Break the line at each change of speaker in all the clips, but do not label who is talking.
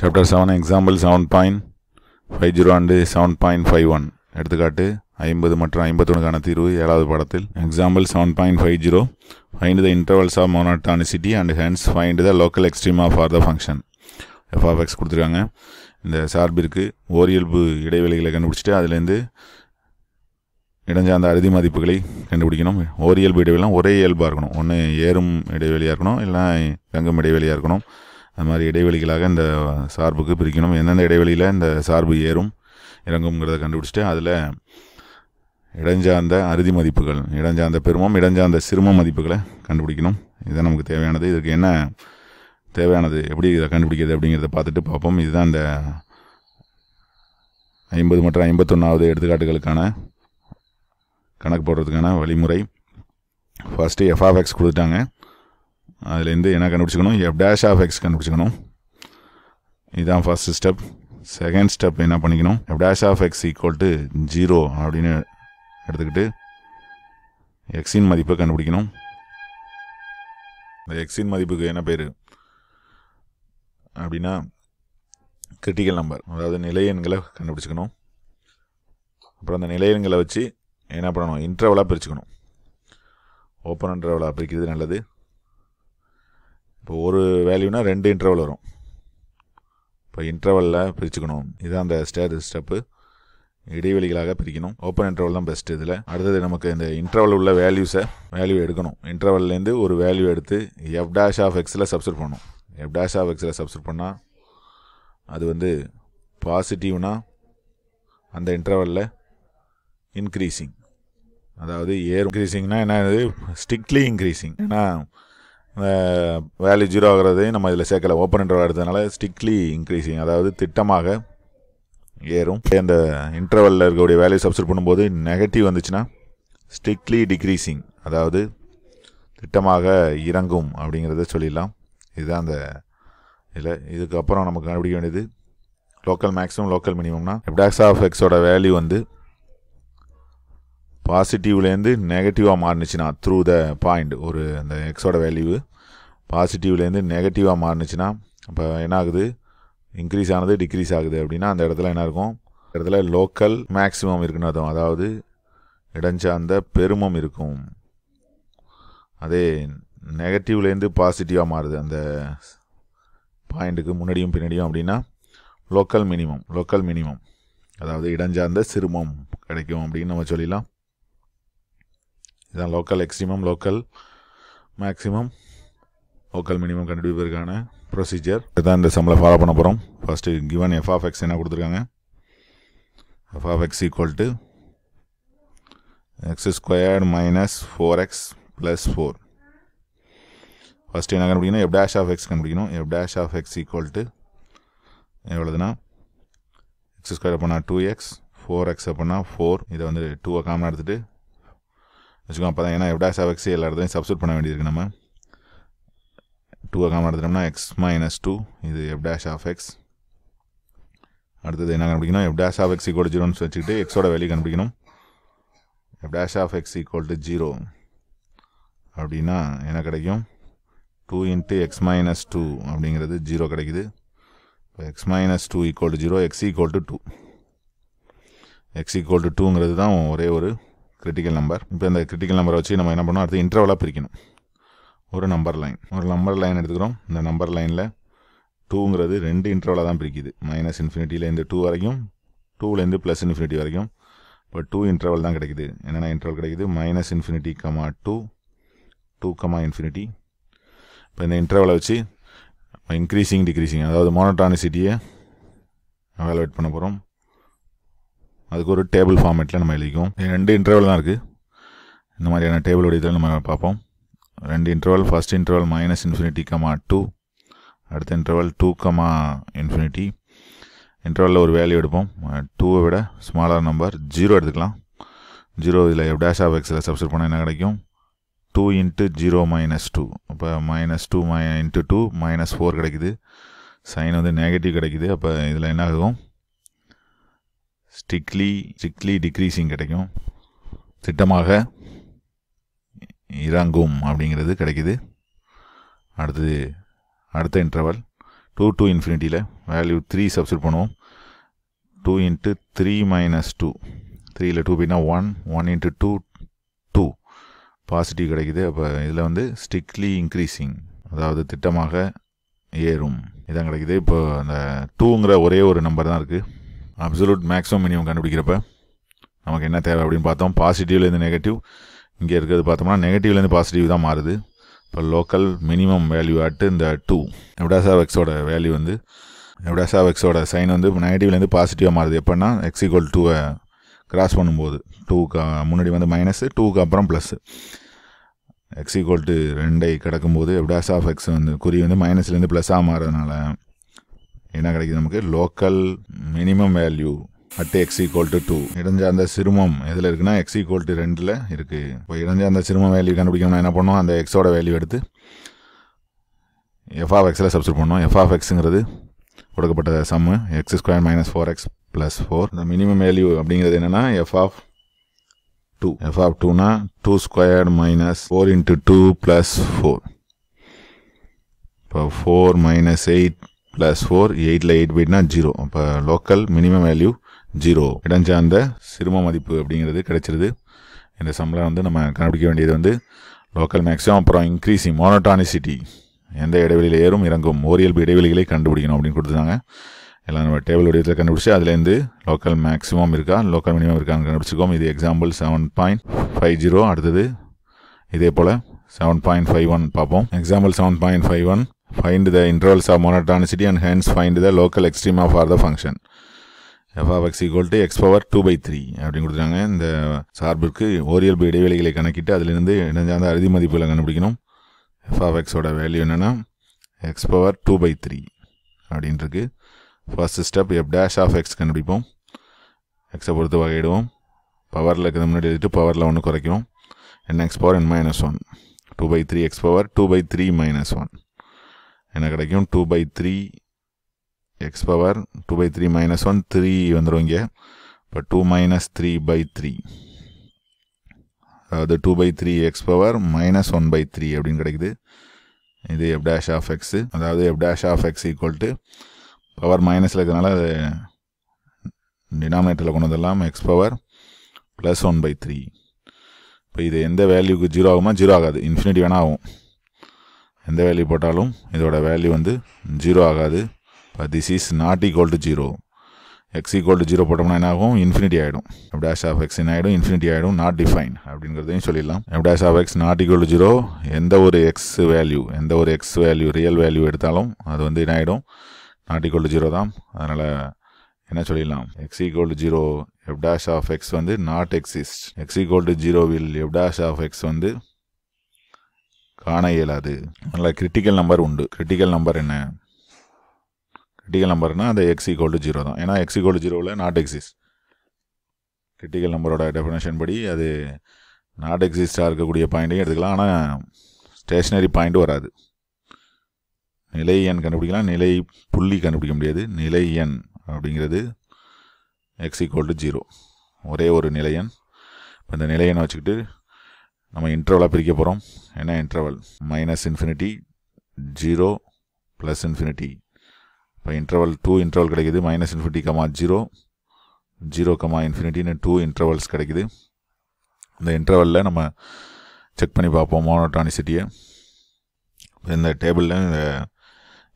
Chapter seven example seven point five zero and seven point five one எடுத்துக்காட்டு ஐம்பது மற்றும் ஐம்பத்தொன்னுக்கான தீர்வு ஏழாவது பாடத்தில். Example seven point five zero find the intervals of monotonicity and hence find the local extrema for the function F of X கொடுத்துருக்காங்க. இந்த சார்பிற்கு ஓரியல்பு இடைவெளிகளை கண்டுபிடிச்சிட்டு அதுலேருந்து இடைஞ்சார்ந்த அறுதி மதிப்புகளை கண்டுபிடிக்கணும். ஓரியல்பு இடைவெளிலாம் ஒரே இயல்பாக இருக்கணும். ஒன்று ஏறும் இடைவெளியாக இருக்கணும். இல்லைனா தங்கும் இடைவெளியாக இருக்கணும். அது மாதிரி இடைவெளிகளாக இந்த சார்புக்கு பிரிக்கணும். எந்தெந்த இடைவெளியில் இந்த சார்பு ஏறும் இறங்கும்ங்கிறத கண்டுபிடிச்சிட்டு அதில் இடஞ்சார்ந்த அறுதி மதிப்புகள் இடஞ்சார்ந்த பெருமம் இடஞ்சார்ந்த சிறும மதிப்புகளை கண்டுபிடிக்கணும். இதுதான் நமக்கு தேவையானது. இதுக்கு என்ன தேவையானது? எப்படி இதை கண்டுபிடிக்கிறது அப்படிங்கிறத பார்த்துட்டு பார்ப்போம். இதுதான் இந்த ஐம்பது மற்றும் ஐம்பத்தொன்னாவது எடுத்துக்காட்டுகளுக்கான கணக்கு போடுறதுக்கான வழிமுறை. ஃபஸ்ட்டு எஃப்ஆஃப் எக்ஸ் கொடுத்துட்டாங்க. அதுலேருந்து என்ன கண்டுபிடிச்சிக்கணும்? எஃப் டேஷ் ஆஃப் எக்ஸ் கண்டுபிடிச்சிக்கணும். இதுதான் ஃபஸ்ட்டு ஸ்டெப் செகண்ட் ஸ்டெப் என்ன பண்ணிக்கணும்? F dash of X equal to zero அப்படின்னு எடுத்துக்கிட்டு எக்ஸின் மதிப்பை கண்டுபிடிக்கணும். இந்த எக்ஸின் மதிப்புக்கு என்ன பேர்? அப்படின்னா கிரிட்டிக்கல் நம்பர் அதாவது நிலையெண்களை கண்டுபிடிச்சிக்கணும். அப்புறம் அந்த நிலையெண்களை வச்சு என்ன பண்ணணும்? இன்டர்வலாக பிரிச்சுக்கணும். ஓப்பன் இன்டர்வலாக பிரிக்கிறது நல்லது. இப்போ ஒரு வேல்யூனா ரெண்டு இன்டர்வல் வரும். இப்போ இன்டர்வலில் பிரிச்சுக்கணும். இதுதான் அந்த ஸ்டேர் ஸ்டெப்பு இடைவெளிகளாக பிரிக்கணும். ஓப்பன் இன்டர்வல் தான் பெஸ்ட் இதில். அடுத்தது நமக்கு இந்த இன்டர்வல் உள்ள வேல்யூஸை வேல்யூ எடுக்கணும். இன்டர்வல்லேருந்து ஒரு வேல்யூ எடுத்து எஃப் டேஷ் ஆஃப் எக்ஸில் சப்ஸ்ட் பண்ணணும். எஃப் டேஷ் ஆஃப் எக்ஸில் சப்ஸ்ட் பண்ணால் அது வந்து பாசிட்டிவ்னா அந்த இன்டர்வலில் இன்க்ரீஸிங் அதாவது ஏர் இன்க்ரீசிங்னா என்ன ஸ்ட்ரிக்ட்லி இன்க்ரீஸிங் ஏன்னா வேல்யூ ஜீரோ ஆகிறதையும் நம்ம இதில் சேர்க்கல. ஓப்பன் இன்டர்வல் எடுத்ததுனால ஸ்டிக்லி இன்க்ரீஸிங் அதாவது திட்டமாக ஏறும். அந்த இன்டர்வலில் இருக்கக்கூடிய வேல்யூ சப்ஸ்ட் பண்ணும்போது நெகட்டிவ் வந்துச்சுன்னா ஸ்ட்ரிக்ட்லி டிக்ரீஸிங் அதாவது திட்டமாக இறங்கும் அப்படிங்கிறத சொல்லிடலாம். இதுதான் அந்த இதில். இதுக்கப்புறம் நமக்கு கண்டுபிடிக்க வேண்டியது லோக்கல் மேக்ஸிமம் லோக்கல் மினிமம்னா எப்டாக்ஸ் ஆஃப் எக்ஸோட வேல்யூ வந்து பாசிட்டிவ்லேருந்து நெகட்டிவாக மாறுனுச்சுன்னா த்ரூ த பாயிண்ட் ஒரு அந்த எக்ஸோட வேல்யூ பாசிட்டிவ்லேருந்து நெகட்டிவாக மாறுனுச்சுன்னா அப்போ என்ன ஆகுது இன்க்ரீஸ் ஆனது டிக்ரீஸ் ஆகுது அப்படின்னா அந்த இடத்துல என்ன இருக்கும்? இடத்துல லோக்கல் மேக்ஸிமம் இருக்குன்னு அர்த்தம். அதாவது இடஞ்சார்ந்த பெருமம் இருக்கும். அதே நெகட்டிவ்லேருந்து பாசிட்டிவாக மாறுது. அந்த பாயிண்ட்டுக்கு முன்னாடியும் பின்னாடியும் அப்படின்னா லோக்கல் மினிமம் லோக்கல் மினிமம் அதாவது இடஞ்சார்ந்த சிறுமம் கிடைக்கும் அப்படின்னு நம்ம சொல்லிடலாம். இதுதான் local extremum local maximum local minimum கண்டுபிடிப்பதற்கான ப்ரொசீஜர் இதுதான் இந்த சம்பளம் ஃபாலோ பண்ண போகிறோம் first given F of X என்ன கொடுத்துருக்காங்க? F of X equal to X squared minus four X plus four first என்ன கண்டுபிடிக்கணும்? எஃப் டேஷ் ஆஃப் எக்ஸ் கண்டுபிடிக்கணும். F dash of X equal to எவ்வளோதுன்னா X square பண்ணால் two X four X அப்படின்னா four இதை வந்து டூவை காமனாக எடுத்துகிட்டு வச்சுக்கோங்க அப்போ தான் ஏன்னா எஃப் ஆஃப் எக்ஸ் எல்லா இடத்துலையும் சப்ஸ்டியூட் பண்ண வேண்டியிருக்கு நம்ம. டூவை காமன் எடுத்துட்டோம்னா எக்ஸ் மைனஸ் டூ இது எஃப் ஆஃப் எக்ஸ் அடுத்தது என்ன கண்டுபிடிக்கணும்? F dash of X equal ஜீரோன்னு வச்சுக்கிட்டு எக்ஸோட வேல்யூ கண்டுபிடிக்கணும். F of X equal to zero அப்படின்னா என்ன கிடைக்கும்? Two into X minus two அப்படிங்கிறது ஜீரோ கிடைக்குது. இப்போ X minus two equal to zero X equal to two X equal to டூங்கிறது தான் ஒரே ஒரு கிரிட்டிக்கல் நம்பர் இப்போ இந்த கிரிட்டிக்கல் நம்பரை வச்சு நம்ம என்ன பண்ணோம் அடுத்து இன்டர்வலாக பிரிக்கணும். ஒரு நம்பர் லைன் ஒரு நம்பர் லைன் எடுத்துக்கிறோம். இந்த நம்பர் லைனில் டூங்கிறது ரெண்டு இன்டர்வலாக தான் பிரிக்குது. மைனஸ் இன்ஃபினிட்டியிலேருந்து டூ வரைக்கும் டூலேருந்து ப்ளஸ் இன்ஃபினிட்டி வரைக்கும். இப்போ டூ இன்டர்வல் தான் கிடைக்குது. என்னென்ன இன்டர்வல் கிடைக்குது? Minus infinity comma two two comma infinity இப்போ இந்த இன்டர்வலை வச்சு இன்க்ரீசிங் டிக்ரீசிங் அதாவது மோனோட்டானிசிட்டியை அவாலுவேட் பண்ண போகிறோம் அதுக்கு ஒரு டேபிள் ஃபார்மேட்டில் நம்ம எழுதிக்கும் ரெண்டு இன்டர்வல் தான் இருக்குது இந்த மாதிரியான டேபிள் வடிவத்தில் நம்ம பார்ப்போம். ரெண்டு interval first interval minus infinity comma two அடுத்த இன்டர்வல் டூ கமா இன்ஃபினிட்டி இன்டர்வலில் ஒரு வேல்யூ எடுப்போம். டூவை விட ஸ்மாலர் நம்பர் ஜீரோ எடுத்துக்கலாம். ஜீரோ இதில் எஃப் டேஷ் ஆஃப் எக்ஸில் சப்ஸ்ட் பண்ணால் என்ன கிடைக்கும்? Two into zero minus two அப்போ மைனஸ் டூ மை இன்ட்டு டூ மைனஸ் ஃபோர் கிடைக்குது. சைன் வந்து நெகட்டிவ் கிடைக்குது. அப்போ இதில் என்ன ஆகும்? ஸ்ட்ரிக்ட்லி ஸ்ட்ரிக்ட்லி டிக்ரீஸிங் கிடைக்கும். திட்டமாக இறங்கும் அப்படிங்கிறது கிடைக்குது. அடுத்தது அடுத்த இன்டர்வல் டூ டூ இன்ஃபினிட்டியில் வேல்யூ த்ரீ சப்ஸ்டியூட் பண்ணுவோம். Two into three minus two த்ரீயில் two போயினா one one into two two positive கிடைக்குது. அப்போ இதில் வந்து ஸ்டிக்லி இன்க்ரீஸிங் அதாவது திட்டமாக ஏறும். இதான் கிடைக்குது. இப்போ அந்த டூங்கிற ஒரே ஒரு நம்பர் தான் இருக்குது அப்சல்யூட் மேக்ஸிமம் மினிமம் கண்டுபிடிக்கிறப்ப நமக்கு என்ன தேவை அப்படின்னு பார்த்தோம். பாசிட்டிவ்லேருந்து நெகட்டிவ் இங்கே இருக்கிறது பார்த்தோம்னா நெகட்டிவ்லேருந்து பாசிட்டிவ் தான் மாறுது. இப்போ லோக்கல் மினிமம் வேல்யூ ஆட்டு இந்த டூ எப்டாசாவ் எக்ஸோட வேல்யூ வந்து எப்டாசாவ் எக்ஸோட சைன் வந்து நெகட்டிவ்லேருந்து பாசிட்டிவாக மாறுது. எப்போன்னா எக்ஸ் ஈக்குவல் டூவை கிராஸ் பண்ணும்போது டூக்கு முன்னாடி வந்து மைனஸு டூக்கு அப்புறம் ப்ளஸ்ஸு எக்ஸ் ஈக்குவல் டு ரெண்டை கிடக்கும்போது எப்டாஸ் ஆஃப் எக்ஸ் வந்து குறி வந்து மைனஸ்லேருந்து ப்ளஸ்ஸாக மாறதுனால என்ன கிடைக்குது நமக்கு? Local minimum value at X equal to two அந்த சிறுமம் எதில் இருக்குன்னா எக்ஸ் ஈக்குவல் டு ரெண்டில் இருக்குது இப்போ இடஞ்சார்ந்த சிறுமம் வேல்யூ கண்டுபிடிக்கணும்னா என்ன பண்ணுவோம் அந்த எக்ஸோட வேல்யூ எடுத்து எஃப் ஆஃப் எக்ஸில் சப்ஸ்டியூட் பண்ணோம் எஃப் ஆஃப் எக்ஸுங்கிறது கொடுக்கப்பட்ட sum x square minus four x plus four இந்த மினிமம் வேல்யூ அப்படிங்கிறது என்னென்னா f of two f of டூனா two square minus four into two plus four இப்போ four minus eight plus four எயிட்டில் eight போயிட்னா zero அப்போ லோக்கல் மினிமம் வேல்யூ ஜீரோ இடஞ்சார்ந்த சிறும மதிப்பு அப்படிங்கிறது கிடைச்சிருது. இந்த சம்பளம் வந்து நம்ம கண்டுபிடிக்க வேண்டியது வந்து லோக்கல் மேக்ஸிமம் அப்புறம் இன்க்ரீஸிங் மோனோட்டானிசிட்டி எந்த இடைவெளியில் ஏறும் இறங்கும். ஓரியல்பு இடைவெளிகளை கண்டுபிடிக்கணும் அப்படின்னு கொடுத்துருந்தாங்க எல்லாம் நம்ம டேபிள் வடிவத்தில் கண்டுபிடிச்சி அதுலேருந்து லோக்கல் மேக்ஸிமம் இருக்கா லோக்கல் மினிமம் இருக்கான்னு கண்டுபிடிச்சிக்கோம். இது example seven point five zero அடுத்தது இதே போல் செவன் பாயிண்ட் ஃபைவ் ஒன் பார்ப்போம். Example seven point five one find the intervals of monotonicity and hence find the local extreme of are the function f of x equal to x power two by three அப்படின்னு கொடுத்துருக்காங்க இந்த சார்பிற்கு ஓரியல்பு இடைவெளிகளை கணக்கிட்டு அதிலிருந்து இணைஞ்சார்ந்த அறுதி மதிப்புகளை கண்டுபிடிக்கணும். எஃப் ஆஃப் எக்ஸோட வேல்யூ என்னென்னா x power two by three அப்படின்ட்டுருக்கு first step f dash of x கண்டுபிடிப்போம். எக்ஸை பொறுத்து வகையிடுவோம். பவரில் இருக்கிற முன்னாடி எழுதிட்டு பவரில் ஒன்று குறைக்கும் n x power n minus one two by three x power two by three minus one என்ன கிடைக்கும் two by three x power two by three minus one three வந்துடும் இங்கே. இப்போ two minus three by three அதாவது two by three x power minus one by three அப்படின்னு கிடைக்குது. இது f dash of x அதாவது f dash of x equal to power மைனஸில் இருக்கிறனால அது டினாமினேட்டரில் கொண்டு வந்துடலாம். X power plus one by three இப்போ இது எந்த வேல்யூக்கு ஜீரோ ஆகுமா ஜீரோ ஆகாது. இன்ஃபினிட்டி வேணால் ஆகும். எந்த வேல்யூ போட்டாலும் இதோட வேல்யூ வந்து ஜீரோ ஆகாது. இப்போ this is not equal to zero x equal to zero போட்டோம்னா என்ன ஆகும்? இன்ஃபினிட்டி ஆகிடும் டேஷ் ஆஃப் எக்ஸ் என்ன ஆகிடும் இன்ஃபினிட்டி ஆகிடும் நாட் டிஃபைன் அப்படிங்கிறதையும் சொல்லிடலாம். Dash of x not equal to zero எந்த ஒரு எக்ஸ் வேல்யூ எந்த ஒரு எக்ஸ் வேல்யூ ரியல் வேல்யூ எடுத்தாலும் அது வந்து என்ன ஆகிடும் நாட் ஈக்குவல் டு ஜீரோ தான். அதனால் என்ன சொல்லிடலாம்? X equal to zero f dash of x வந்து not exist x equal to ஜீரோவில் எஃப் டேஷ் ஆஃப் எக்ஸ் வந்து காண இயலாது. அதில் கிரிட்டிக்கல் நம்பர் உண்டு. கிரிட்டிக்கல் நம்பர் என்ன? கிரிட்டிக்கல் நம்பர்னால் அது எக்ஸ் ஈக்குவல் டு ஜீரோ தான். ஏன்னா எக்ஸ் ஈக்குவல் டு ஜீரோவில் நாட் எக்ஸிஸ்ட் கிரிட்டிக்கல் நம்பரோட டெஃபினேஷன் படி அது நாட் எக்ஸிஸ்டாக இருக்கக்கூடிய பாயிண்ட்டையும் எடுத்துக்கலாம். ஆனால் ஸ்டேஷ்னரி பாயிண்ட் வராது. நிலை எண் கண்டுபிடிக்கலாம். நிலை புள்ளி கண்டுபிடிக்க முடியாது. நிலை எண் அப்படிங்கிறது எக்ஸ் ஈக்குவல் டு ஜீரோ ஒரே ஒரு நிலையன் இப்போ இந்த நிலையனை வச்சுக்கிட்டு நம்ம இன்டர்வலாக பிரிக்க போகிறோம் என்ன interval minus infinity zero plus infinity இப்போ இன்டர்வல் டூ இன்டர்வல் கிடைக்குது. Minus infinity comma zero zero comma இன்ஃபினிட்டின்னு two intervals கிடைக்குது. இந்த இன்டர்வலில் நம்ம செக் பண்ணி பார்ப்போம் மோனோட்டானிசிட்டியை இந்த டேபிளில் இந்த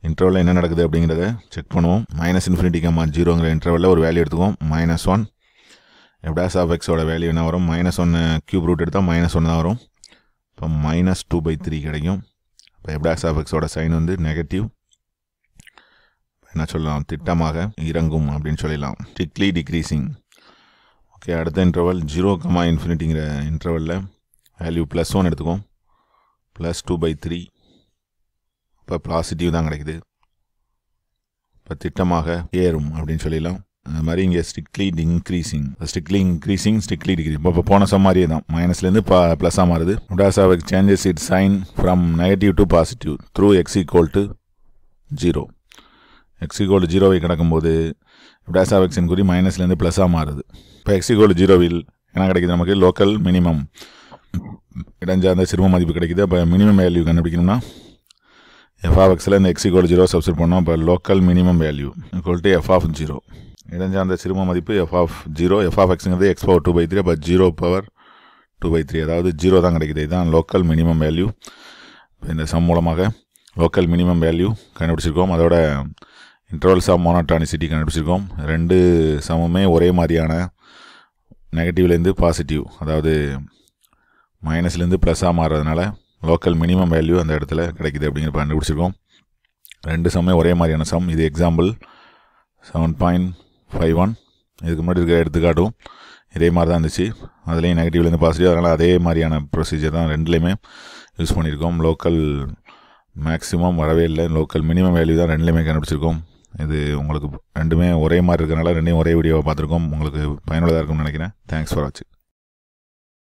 இன்டர்வலில் என்ன நடக்குது அப்படிங்கிறத செக் பண்ணுவோம். மைனஸ் இன்ஃபினிட்டி கமா ஜீரோங்கிற இன்டர்வலில் ஒரு வேல்யூ எடுத்துக்குவோம். Minus one f dash of எக்ஸோட வேல்யூ என்ன வரும்? மைனஸ் ஒன்று க்யூப் ரூட் எடுத்தால் மைனஸ் ஒன்று தான் வரும். இப்போ மைனஸ் டூ பை த்ரீ கிடைக்கும். இப்போ எப்டாஸ் ஆஃப் எக்ஸோட சைன் வந்து நெகட்டிவ் என்ன சொல்லலாம்? திட்டமாக இறங்கும் அப்படின்னு சொல்லலாம். ஸ்ட்ரிக்ட்லி டிக்ரீசிங் ஓகே அடுத்த இன்டர்வல் ஜீரோ கமா இன்ஃபினிட்டிங்கிற இன்டர்வலில் வேல்யூ ப்ளஸ் ஒன் எடுத்துக்கும் ப்ளஸ் டூ பை த்ரீ இப்போ பாசிட்டிவ் தான் கிடைக்குது. இப்போ திட்டமாக ஏறும் அப்படின்னு சொல்லிடலாம் அது மாதிரி இங்கே strictly increasing strictly increasing strictly degree இப்போ போன சம் மாதிரியே தான். மைனஸ்லேருந்து பா ப்ளஸ்ஸாக மாறுது. முடாசாவுக்கு changes it sign from negative to positive through x equal to zero x equal ஜீரோவை கிடக்கும்போது உடாசாவ் குறி மைனஸ்லேருந்து ப்ளஸ்ஸாக மாறுது. இப்போ எக்ஸ் ஈக்குவல் ஜீரோவில் என்ன கிடைக்குது நமக்கு? லோக்கல் மினிமம் இடஞ்சார்ந்த சிறும மதிப்பு கிடைக்குது. அப்போ மினிமம் வேல்யூ கண்டுபிடிக்கணும்னா எஃப் ஆஃப் எக்ஸில் இந்த எக்ஸ் ஈக்குவல் ஜீரோ சப்ஸ்ட் பண்ணோம். இப்போ local minimum value equal to f of zero இடஞ்சார்ந்த சிறும மதிப்பு f of zero f of எக்ஸுங்கிறது x power two by three அப்போ zero power two by three அதாவது ஜீரோ தான் கிடைக்குது. இதுதான் லோக்கல் மினிமம் வேல்யூ இந்த சம் மூலமாக லோக்கல் மினிமம் வேல்யூ கண்டுபிடிச்சிருக்கோம். அதோட இன்டர்வல்ஸ் ஆஃப் மோனோட்டானிசிட்டி கண்டுபிடிச்சிருக்கோம். ரெண்டு சமமே ஒரே மாதிரியான நெகட்டிவ்லேருந்து பாசிட்டிவ் அதாவது மைனஸ்லேருந்து ப்ளஸ்ஸாக மாறுறதுனால லோக்கல் மினிமம் வேல்யூ அந்த இடத்துல கிடைக்குது அப்படிங்கிற கண்டுபிடிச்சிருக்கோம். ரெண்டு சம்மே ஒரே மாதிரியான சம் இது example seven point five one இதுக்கு முன்னாடி இருக்கிற எடுத்துக்காட்டும். இதே மாதிரி தான் இருந்துச்சு. அதுலேயும் நெகட்டிவ்லேருந்து பாசிட்டிவ் அதனால் அதே மாதிரியான ப்ரொசீஜர் தான் ரெண்டுலேயுமே யூஸ் பண்ணியிருக்கோம். லோக்கல் மேக்ஸிமம் வரவே இல்லை. லோக்கல் மினிமம் வேல்யூ தான் ரெண்டுலேயுமே கண்டுபிடிச்சிருக்கோம். இது உங்களுக்கு ரெண்டுமே ஒரே மாதிரி இருக்கிறனால ரெண்டையும் ஒரே வீடியோவை பார்த்துருக்கோம். உங்களுக்கு பயனுள்ளதாக இருக்கும்னு நினைக்கிறேன். தேங்க்ஸ் ஃபார் வாட்சிங்